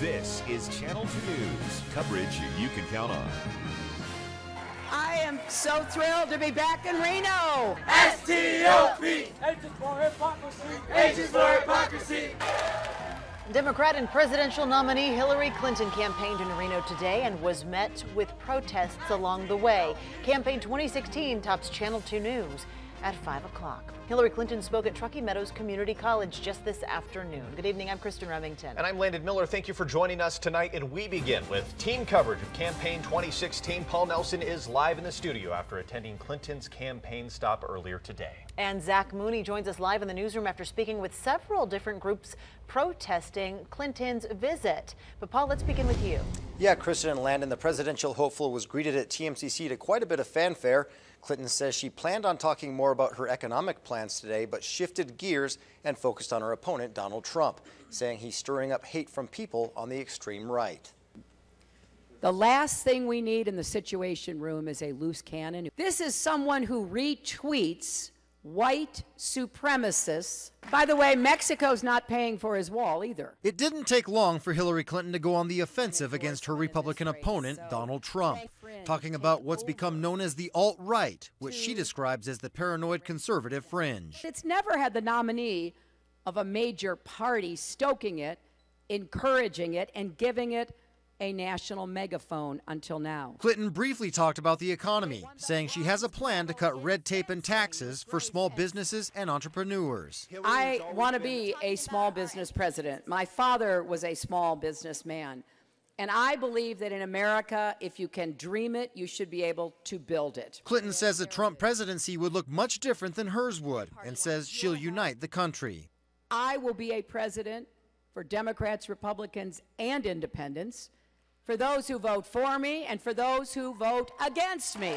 This is Channel 2 News, coverage you can count on. I am so thrilled to be back in Reno. S-T-O-P! Agents for hypocrisy! Agents for hypocrisy! Democrat and presidential nominee Hillary Clinton campaigned in Reno today and was met with protests along the way. Campaign 2016 tops Channel 2 News at 5 o'clock. Hillary Clinton spoke at Truckee Meadows Community College just this afternoon. Good evening, I'm Kristen Remington. And I'm Landon Miller. Thank you for joining us tonight. And we begin with team coverage of Campaign 2016. Paul Nelson is live in the studio after attending Clinton's campaign stop earlier today. And Zach Mooney joins us live in the newsroom after speaking with several different groups protesting Clinton's visit. But Paul, let's begin with you. Yeah, Kristen and Landon, the presidential hopeful was greeted at TMCC to quite a bit of fanfare. Clinton says she planned on talking more about her economic plans today, but shifted gears and focused on her opponent, Donald Trump, saying he's stirring up hate from people on the extreme right. The last thing we need in the Situation Room is a loose cannon. This is someone who retweets white supremacists. By the way, Mexico's not paying for his wall either. It didn't take long for Hillary Clinton to go on the offensive against her Republican opponent, Donald Trump, talking about what's become known as the alt right, which she describes as the paranoid conservative fringe. It's never had the nominee of a major party stoking it, encouraging it, and giving it a national megaphone until now. Clinton briefly talked about the economy, saying she has a plan to cut red tape and taxes for small businesses and entrepreneurs. I want to be a small business president. My father was a small businessman. And I believe that in America, if you can dream it, you should be able to build it. Clinton says the Trump presidency would look much different than hers would and says she'll unite the country. I will be a president for Democrats, Republicans, and independents for those who vote for me and for those who vote against me.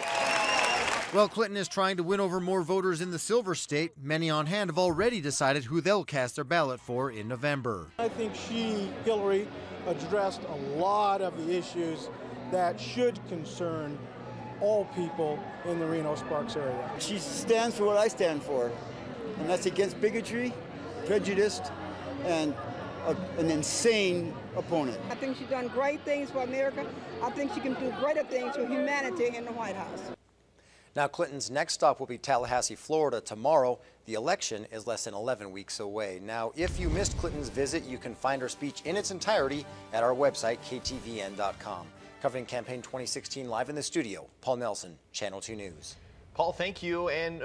Well, Clinton is trying to win over more voters in the Silver State. Many on hand have already decided who they'll cast their ballot for in November. I think she, Hillary, addressed a lot of the issues that should concern all people in the Reno Sparks area. She stands for what I stand for, and that's against bigotry, prejudice, and a, an insane opponent. I think she's done great things for America. I think she can do greater things for humanity in the White House. Now, Clinton's next stop will be Tallahassee, Florida tomorrow. The election is less than 11 weeks away. Now, if you missed Clinton's visit, you can find her speech in its entirety at our website, ktvn.com. Covering campaign 2016 live in the studio, Paul Nelson, Channel 2 News. Paul, thank you. And